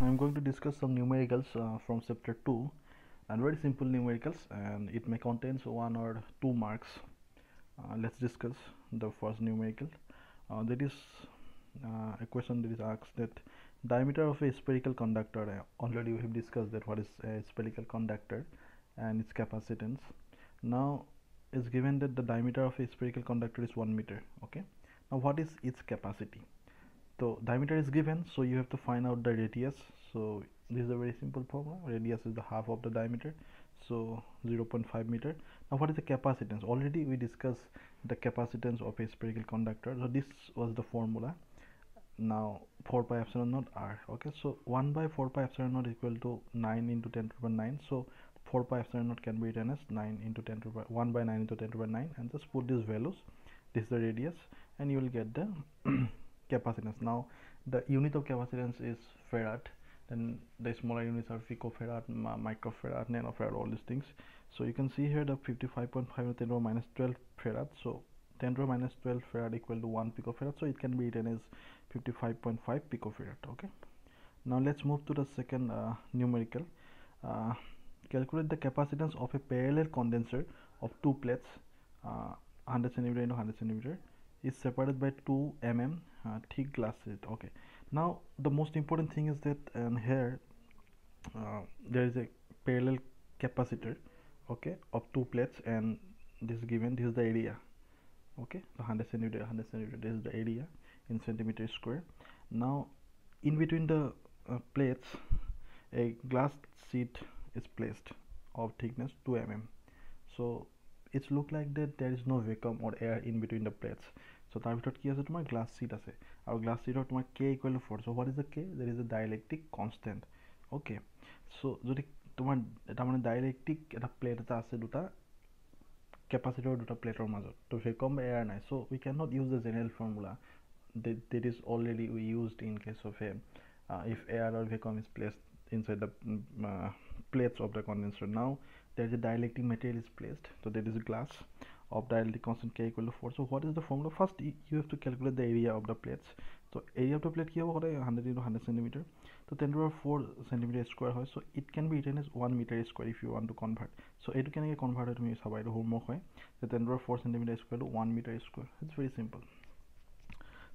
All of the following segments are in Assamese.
I'm going to discuss some numericals uh, from chapter 2 and very simple numericals and it may contains one or two marks. Uh, let's discuss the first numerical. Uh, that is uh, a question that is asked that diameter of a spherical conductor uh, already we have discussed that what is a spherical conductor and its capacitance. Now it's given that the diameter of a spherical conductor is 1 meter okay now what is its capacity so diameter is given so you have to find out the radius. So this is a very simple formula radius is the half of the diameter so 0.5 meter. Now what is the capacitance? Already we discussed the capacitance of a spherical conductor. So this was the formula. Now 4 pi epsilon naught r okay? So 1 by 4 pi epsilon naught equal to 9 into 10 to the power 9 so 4 pi epsilon naught can be written as 9 into 10 to the power 1 by 9 into 10 to the power 9 and just put these values. This is the radius and you will get the capacitance now the unit of capacitance is farad then the smaller units are picofarad microfarad nanofarad all these things. So you can see here the 55.5 10 to minus 12 farad so 10 to minus 12 farad equal to 1 picofarad so it can be written as 55.5 picofarad okay? Now let's move to the second uh, numerical. Uh, calculate the capacitance of a parallel condenser of two plates uh, 100 centimeter into 100 centimeter is separated by 2 mm uh, thick glass sheet okay. Now the most important thing is that um, here uh, there is a parallel capacitor okay of two plates and this is given this is the area okay so 100 centimeter 100 centimeter this is the area in centimeter square. Now in between the uh, plates a glass sheet is placed of thickness 2 mm. So it's look like that there is no vacuum or air in between the plates. So তাৰ ভিতৰত কি আছে তোমাৰ? গ্লাছ চিট আছে। আৰু গ্লাছ চিটৰ তোমাৰ K equal to four so' what is the K that is a dielectric constant okay so' যদি তোমাৰ তাৰমানে ডাইলেক্ট্ৰিক এটা প্লেট এটা আছে দুটা কেপাচিটৰ দুটা প্লেটৰ মাজত। ত' ভেকম এয়াৰ নাই। So' we can not use the general formula that is already we used in case of a if air or vacuum is placed inside the plates of the condenser now there is a dielectric material is placed so that is glass of dielectric constant k equal to 4 so what is the formula first you have to calculate the area of the plates so area of the plate সদায় 100 into 100 centimeter so 10 to the 4 centimeter square হয় so it can be written as 1 meter square if you want to convert so এইটো কেনেকৈ convert এইটো homework হয় so 10 to the 4 centimeter square to 1 meter square it's very simple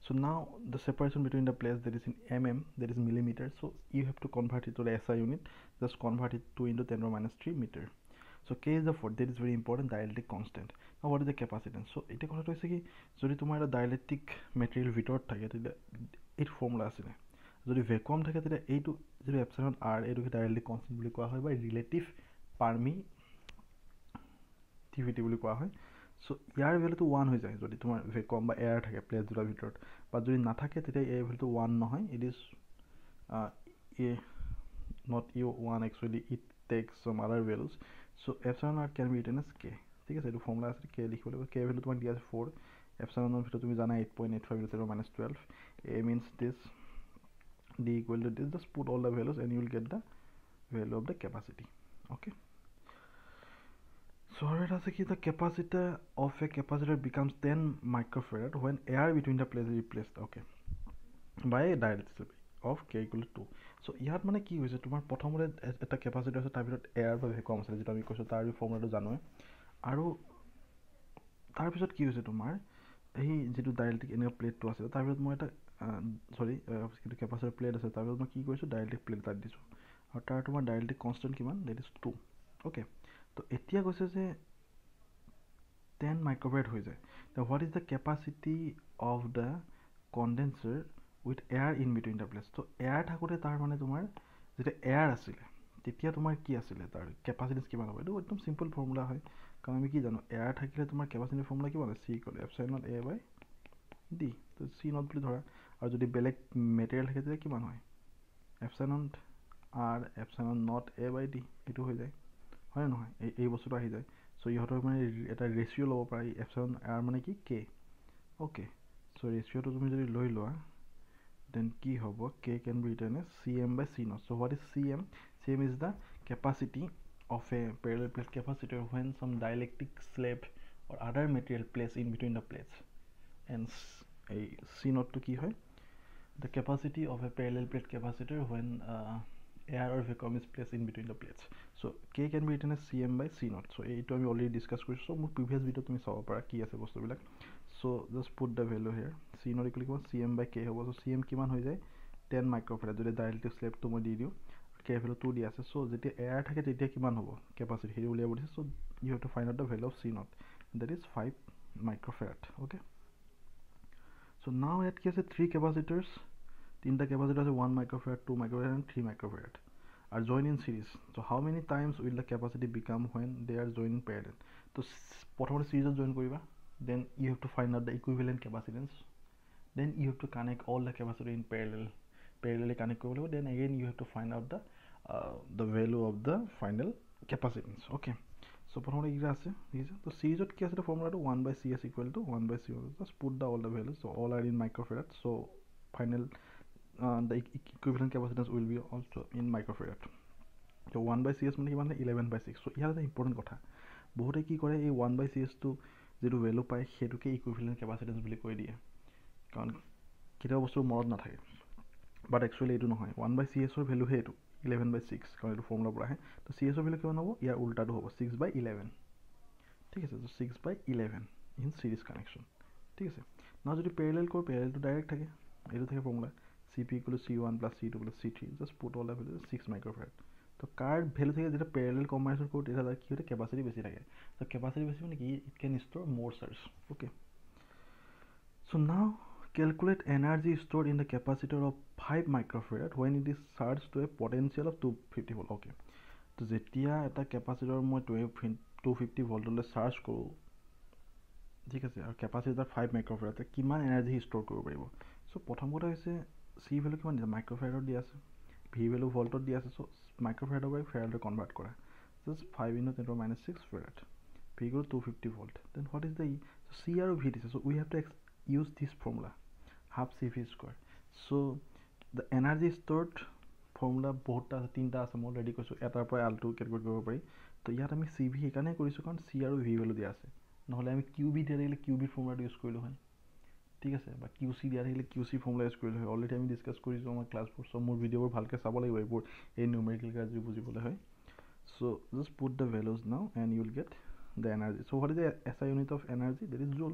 so now the separation between the plates that is in mm that is millimeter so you have to convert it to the SI unit just convert it to into 10 to minus 3 meter so k is the fourth that is very important dielectric constant now what is the capacitance so এটা কথাটো হৈছে কি যদি তোমাৰ এটা ডাইলেক্ট্ৰিক মেটেৰিয়েল ভিতৰত থাকে তেতিয়া এইটো ফৰ্মুলা আছিলে যদি ভেকুৱাম থাকে তেতিয়া এইটো যিটো এপচাইন আৰ এইটোকে ডাইলেক্ট্ৰিক কনষ্টেণ্ট বুলি কোৱা হয় বা ৰিলেটিভ পাৰ্মি টিভিটি বুলি কোৱা হয় চ' ইয়াৰ ভেলুটো ওৱান হৈ যায় যদি তোমাৰ ভেকুৱাম বা এয়াৰ থাকে প্লেট দুটাৰ ভিতৰত। বা যদি নাথাকে তেতিয়া এই ভেলুটো ওৱান নহয়। It is a not U one actually it takes some other values. So, epsilon R can B written as কে ঠিক আছে, এইটো ফৰ্মুলা আছে কে লিখিব লাগিব। কে ভেলু তোমাক দিয়া আছে ফ'ৰ এপচাইনৰ ভিতৰত তুমি জানা eight point eight five zero' minus twelve a means this D equal to this just put all the values and you will get the value of the capacity okay The capacitor of a capacitor becomes 10 microfarad when air between the plates is replaced? Okay. By a dielectric of k equal to 2 so' ইয়াত মানে কি হৈছে? তোমাৰ প্ৰথমতে এটা কেপাচিটি আছে তাৰ ভিতৰত এয়াৰ বা ভেকুৱাম আছিলে যিটো আমি কৈছোঁ তাৰ ফৰ্মুলাটো জানোৱে আৰু তাৰপিছত কি হৈছে তোমাৰ? সেই যিটো ডাইলেক্ট্ৰিক এনেকুৱা প্লেটটো আছে তাৰ ভিতৰত মই এটা চৰি যিটো কেপাচিটি প্লেট আছে তাৰ ভিতৰত মই কি কৰিছোঁ? ডাইলেক্ট্ৰিক প্লেট এটা দিছোঁ। আৰু তাৰ তোমাৰ ডাইলেক্ট্ৰিক কনষ্টেণ্ট কিমান? ডেট ইজ টু অ'কে তো এতিয়া কৈছে যে টেন মাইক্ৰ'ভেট হৈ যায়। ত' what is the capacity of the condenser with air in between the plates to air থাকোঁতে তাৰ মানে তোমাৰ যেতিয়া এয়াৰ আছিলে তেতিয়া তোমাৰ কি আছিলে? তাৰ কেপাচিটিছ কিমান হ'ব? এইটো একদম চিম্পল ফৰ্মুলা হয়। কাৰণ আমি কি জানো এয়াৰ থাকিলে তোমাৰ কেপাচিটিৰ ফৰ্মুলা কিমান হয় চি ক'লে এপচাইনত এ বাই ডি ত' চি নট বুলি ধৰা। আৰু যদি বেলেগ মেটেৰিয়েল থাকে তেতিয়া কিমান হয়? এপচাইনত আৰ এপচাইনত নট এ বাই ডি সেইটো হৈ যায়। হয়নে নহয়? এই এই বস্তুটো আহি যায়। চ' ইহঁতক মানে এটা ৰেচিঅ' ল'ব পাৰি এফ আৰ মানে কি? কে অ'কে চ' ৰেচিঅ'টো তুমি যদি লৈ লোৱা দেন কি হ'ব? K can be written as C M by C naught so' what is C M C M is the capacity of a parallel plate capacity of when some dielectric slab or other material placed in between the plates and এই চি নটটো কি হয়? The capacity of a parallel plate কেপাচিটিৰ when air or vacuum is placed in between the plates. So k can be written as cm by c naught. So এইটো আমি অলৰেডি ডিছকাছ কৰিছোঁ। চ' মোৰ প্ৰিভিয়াছ ভিডিঅ' তুমি চাব পাৰা কি আছে বস্তুবিলাক। So' just put the value here C naught equal কিমান চি এম বাই কে হ'ব। চ' চি এম কিমান হৈ যায়? টেন মাইক্ৰ'ফেৰাট যদি ডাইৰেক্টিভ স্লেপটো মই দি দিওঁ কে ভেলু টু দিয়া আছে। চ' যেতিয়া এয়াৰ থাকে তেতিয়া কিমান হ'ব? কেপাচিটি সেইটো উলিয়াব দিছে। So' you have to find out the value of C naught that is five microfarad okay so' now ইয়াত কি আছে? থ্ৰী কেপাচিটাৰ্ছ তিনিটা কেপাচিটাৰ আছে one microfarad two microfarad and three microfarad are joined in series so how many times will the capacity become when they are joined in parallel? তো প্ৰথমতে চিৰিজত জইন কৰিবা then you have to find out the equivalent capacitance then you have to connect all the capacity in parallel parallelly connect কৰিব লাগিব then again you have to find out the the value of the final capacitance okay so' প্ৰথমতে এইকেইটা আছে ঠিক আছে? তো চিৰিজত কি আছিলে ফৰ্মুলাটো one by C S equal to one by C just put the all the value so' all are in microfarad so' final uh, the equivalent capacitance will be also in microfarad one by C S মানে কিমান ইলেভেন বাই ছিক্স চ' ইয়াত এটা ইম্পৰ্টেণ্ট কথা বহুতে কি কৰে এই ওৱান বাই চি এছটো যিটো ভেলু পায় সেইটোকে ইকুইভেলেণ্ট কেপাচিটেঞ্চ বুলি কৈ দিয়ে কাৰণ কেতিয়াবা বস্তু মনত নাথাকে বাট একচুৱেলি এইটো নহয়. ওৱান বাই চি এছৰ ভেলুহে এইটো ইলেভেন বাই ছিক্স কাৰণ এইটো ফৰ্মুলাৰ পৰা আহে তো চি এছৰ ভেলু কিমান হ'ব ইয়াৰ উল্টাটো হ'ব ছিক্স বাই ইলেভেন ঠিক আছে six by eleven in series connection ঠিক আছে. না যদি পেৰেলেল কৰোঁ পেৰেলেলটো ডাইৰেক্ট থাকে এইটো থাকে formula C two plus C three just put all value six microfarad তো কাৰ ভেলু থাকে যেতিয়া পেৰেলেল কম্বাইনেশ্যন কৰোঁ তেতিয়া কি হয় কেপাচিটি বেছি থাকে। তো কেপাচিটি বেছি মানে কি it can store more charge okay so' now calculate energy store in the capacitor of five microfarad when it is charge to a potential of two fifty volt okay তো যেতিয়া এটা কেপাচিটাৰ মই টুৱে টু ফিফটি ভল্টলৈ চাৰ্জ কৰোঁ ঠিক আছে আৰু কেপাচিটাৰ ফাইভ মাইক্ৰ'ফেৰাট কিমান এনাৰ্জি ষ্ট'ৰ কৰিব পাৰিব? চ' প্ৰথম কথা হৈছে চি ভেলু কিমান দিছে? মাইক্ৰ'ফেৰাডত দিয়া আছে। ভি ভেলু ভল্টত দিয়া আছে। চ' মাইক্ৰ'ফেৰাডৰ পৰা ফেৰাডলৈ কনভাৰ্ট কৰা। Just five in ten minus six farad V equal two fifty volt then what is the E C আৰু ভি দিছে। So' we have to ex use this formula half C V square so' the energy stored formula বহুতটা আছে তিনিটা আছে। মই অলৰেডি কৈছোঁ। এটাৰ পৰা আলটো কেলকুলেট কৰিব পাৰি। তো ইয়াত আমি চি ভি সেইকাৰণে কৰিছোঁ। কাৰণ চি আৰু ভি ভেলু দিয়া আছে। নহ'লে আমি কিউ বি দিয়া থাকিলে কিউ বি ফৰ্মুলাটো ইউজ কৰিলোঁ হয়। ঠিক আছে বা কিউ চি দিয়া থাকিলে কিউ চি ফৰ্মুলা ইউজ কৰিলোঁ হয়। অলৰেডি আমি ডিছকাছ কৰিছোঁ আমাৰ ক্লাছবোৰ চ' মোৰ ভিডিঅ'বোৰ ভালকৈ চাব লাগিব এইবোৰ এই নিউমেৰিকেল কাৰ্ডযোৰ বুজিবলৈ হয়? So' just put the values now and you will get the energy so' what is the S I unit of energy that is joule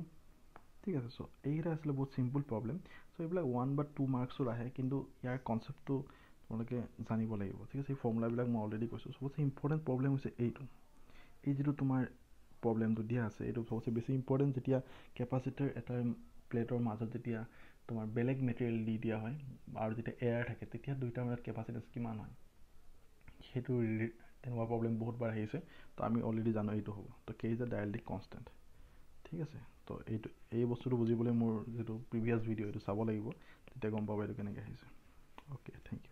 ঠিক আছে চ' এইকেইটা আছিলে বহুত চিম্পুল প্ৰব্লেম চ' এইবিলাক ওৱান বা টু মাৰ্কছৰ আহে কিন্তু ইয়াৰ কনচেপ্টটো তোমালোকে জানিব লাগিব। ঠিক আছে এই ফৰ্মুলাবিলাক মই অলৰেডি কৈছোঁ। চবতছে ইম্পৰ্টেণ্ট প্ৰব্লেম হৈছে এইটো। এই যিটো তোমাৰ প্ৰব্লেমটো দিয়া আছে এইটো চবতছে বেছি ইম্পৰ্টেণ্ট যেতিয়া কেপাচিটাৰ এটা প্লেটৰ মাজত যেতিয়া তোমাৰ বেলেগ মেটেৰিয়েল দি দিয়া হয় আৰু যেতিয়া এয়াৰ থাকে তেতিয়া দুইটাৰ মাজত কেপাচিটেঞ্চ কিমান হয়? সেইটো তেনেকুৱা প্ৰব্লেম বহুতবাৰ আহিছে। তো আমি অলৰেডি জানো এইটো হ'ব। তো K is a directly constant ঠিক আছে? তো এইটো এই বস্তুটো বুজিবলৈ মোৰ যিটো প্ৰিভিয়াছ ভিডিঅ' এইটো চাব লাগিব। তেতিয়া গম পাব এইটো কেনেকৈ আহিছে। Okay thank U